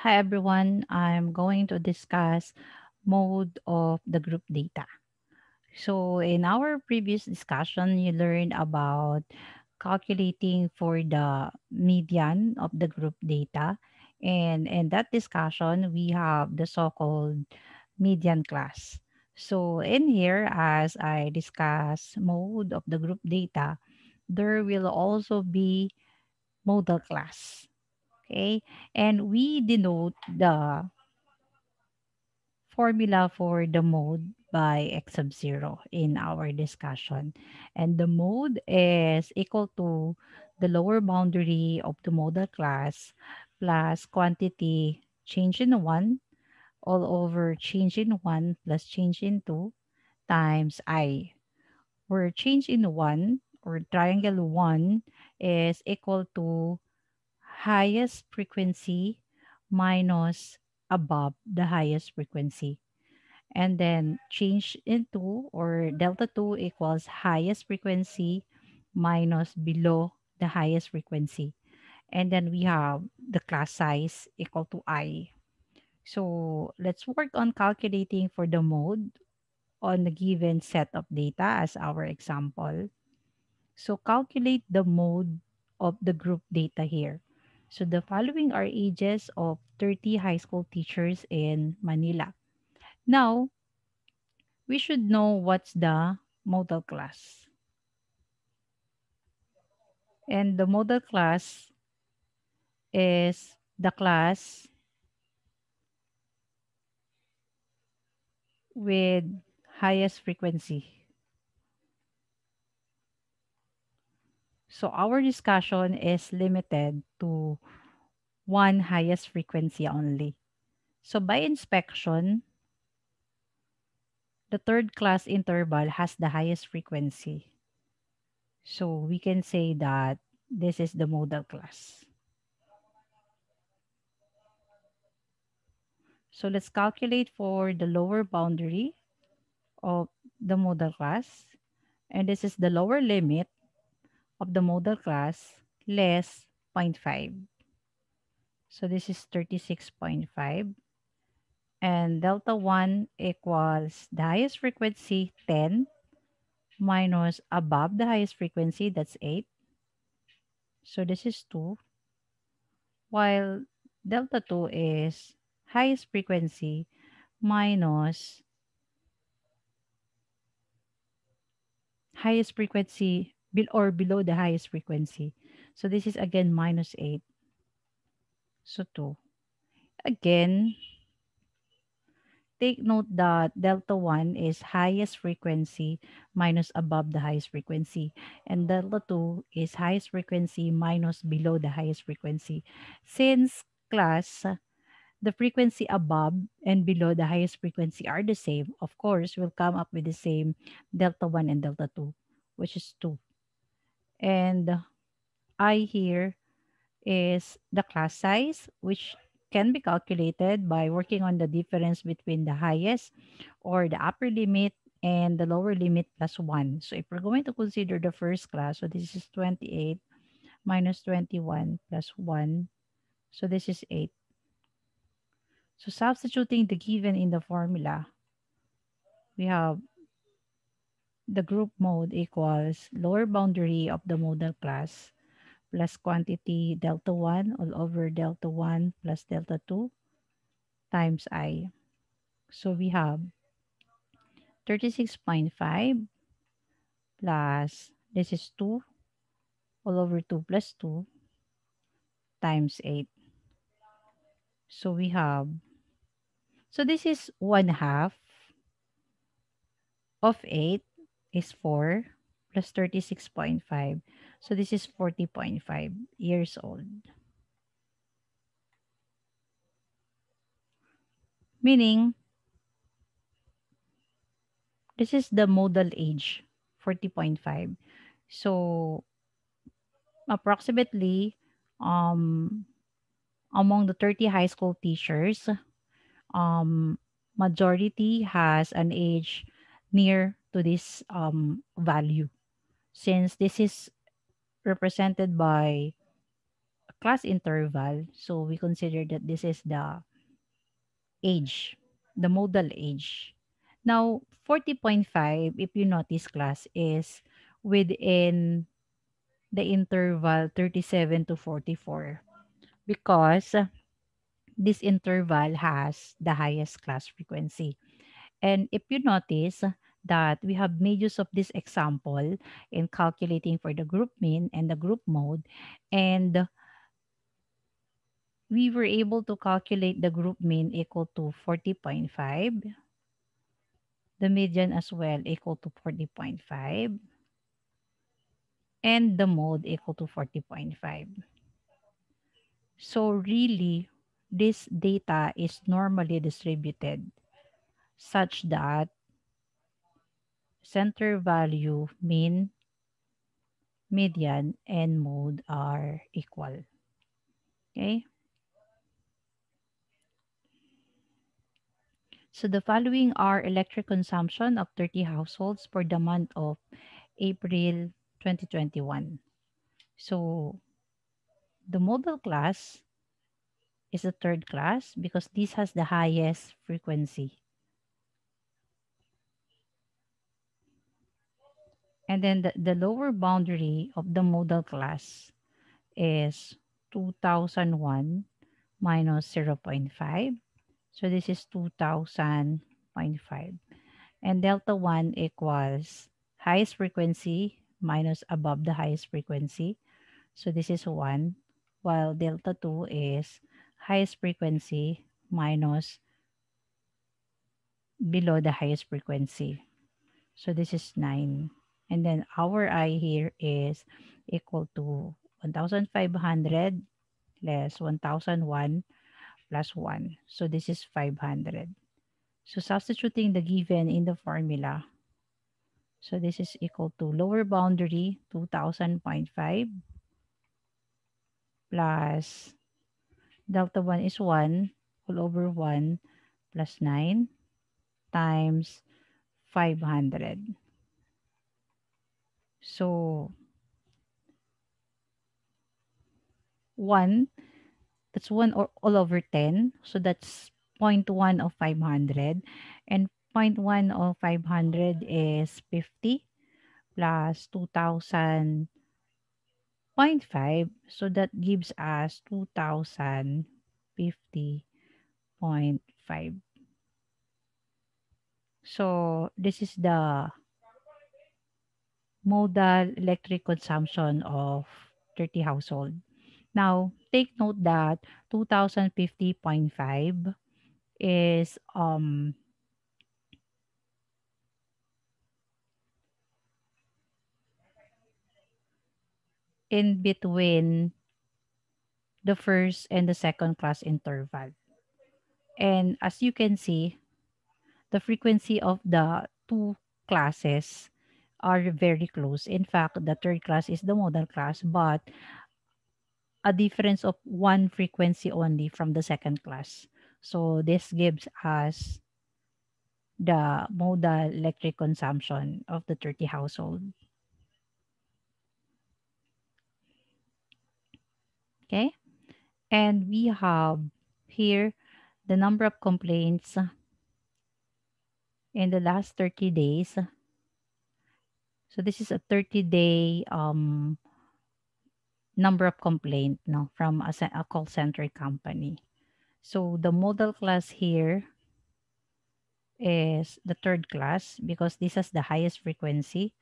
Hi everyone, I'm going to discuss mode of the group data. So in our previous discussion, you learned about calculating for the median of the group data. And in that discussion, we have the so-called median class. So in here, as I discuss mode of the group data, there will also be modal class. Okay, and we denote the formula for the mode by x sub 0 in our discussion. And the mode is equal to the lower boundary of the modal class plus quantity change in 1 all over change in 1 plus change in 2 times i, where change in 1 or triangle 1 is equal to highest frequency minus above the highest frequency. And then change into or delta 2 equals highest frequency minus below the highest frequency. And then we have the class size equal to i. So let's work on calculating for the mode on the given set of data as our example. So calculate the mode of the group data here. So the following are ages of 30 high school teachers in Manila. Now, we should know what's the modal class. And the modal class is the class with highest frequency. So our discussion is limited to one highest frequency only. So by inspection, the third class interval has the highest frequency. So we can say that this is the modal class. So let's calculate for the lower boundary of the modal class. And this is the lower limit of the modal class less 0.5. So this is 36.5. And delta 1 equals the highest frequency 10 minus above the highest frequency, that's 8. So this is 2. While delta 2 is highest frequency minus highest frequency or below the highest frequency. So this is again minus 8. So 2. Again, take note that delta 1 is highest frequency minus above the highest frequency. And delta 2 is highest frequency minus below the highest frequency. Since class, the frequency above and below the highest frequency are the same, of course, we'll come up with the same delta 1 and delta 2, which is 2. And I here is the class size, which can be calculated by working on the difference between the highest or the upper limit and the lower limit plus 1. So if we're going to consider the first class, so this is 28 minus 21 plus 1. So this is 8. So substituting the given in the formula, we have the group mode equals lower boundary of the modal class plus quantity delta 1 all over delta 1 plus delta 2 times i. So we have 36.5 plus this is 2 all over 2 plus 2 times 8. So we have, so this is 1 half of 8 is 4 plus 36.5. So this is 40.5 years old. Meaning, this is the modal age, 40.5. So, approximately, um, among the 30 high school teachers, um, majority has an age near to this um, value since this is represented by a class interval. So we consider that this is the age, the modal age. Now, 40.5, if you notice class, is within the interval 37 to 44 because this interval has the highest class frequency. And if you notice that we have made use of this example in calculating for the group mean and the group mode, and we were able to calculate the group mean equal to 40.5, the median as well equal to 40.5, and the mode equal to 40.5. So really, this data is normally distributed such that center value, mean, median, and mode are equal. Okay? So the following are electric consumption of 30 households for the month of April 2021. So the modal class is the third class because this has the highest frequency. And then the, the lower boundary of the modal class is 2001 minus 0 0.5. So this is 2000.5. And delta 1 equals highest frequency minus above the highest frequency. So this is 1, while delta 2 is highest frequency minus below the highest frequency. So this is 9. And then our I here is equal to 1,500 less 1,001 plus 1. So this is 500. So substituting the given in the formula, so this is equal to lower boundary 2000.5 plus delta 1 is 1 all over 1 plus 9 times 500. So 1, that's 1 or all over 10. So that's 0.1 of 500. And 0.1 of 500 is 50 plus 2000 0.5. So that gives us 2050.5. So this is the modal electric consumption of 30 household. Now, take note that 2050.5 is um in between the first and the second class interval. And as you can see, the frequency of the two classes are very close. In fact, the third class is the modal class, but a difference of one frequency only from the second class. So this gives us the modal electric consumption of the 30 household. Okay. And we have here the number of complaints in the last 30 days. So this is a 30 day um, number of complaint no, from a, a call center company. So the modal class here is the third class because this has the highest frequency.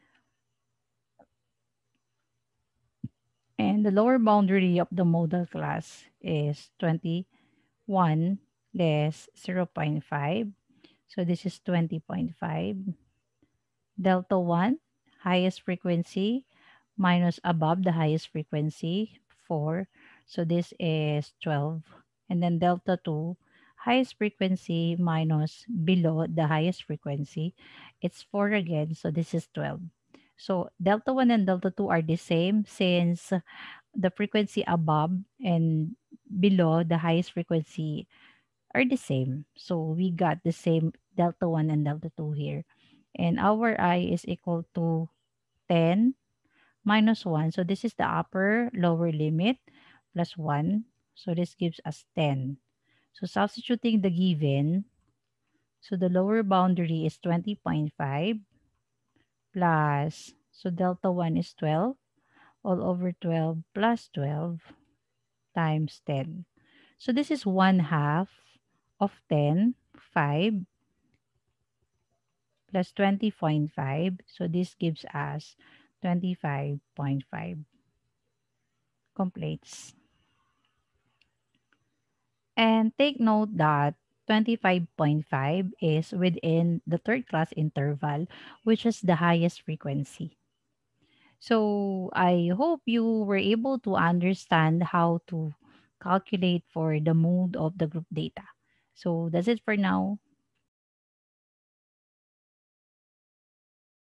And the lower boundary of the modal class is 21 less 0 0.5. So this is 20.5. Delta 1, highest frequency, minus above the highest frequency, 4. So this is 12. And then delta 2, highest frequency minus below the highest frequency, it's 4 again. So this is 12. So delta 1 and delta 2 are the same since the frequency above and below the highest frequency are the same. So we got the same delta 1 and delta 2 here. And our I is equal to 10 minus 1. So this is the upper lower limit plus 1. So this gives us 10. So substituting the given, so the lower boundary is 20.5 plus, so delta 1 is 12, all over 12 plus 12 times 10. So this is 1 half of 10, 5 plus 20.5. So this gives us 25.5 completes. And take note that 25.5 is within the third class interval, which is the highest frequency. So I hope you were able to understand how to calculate for the mode of the group data. So that's it for now.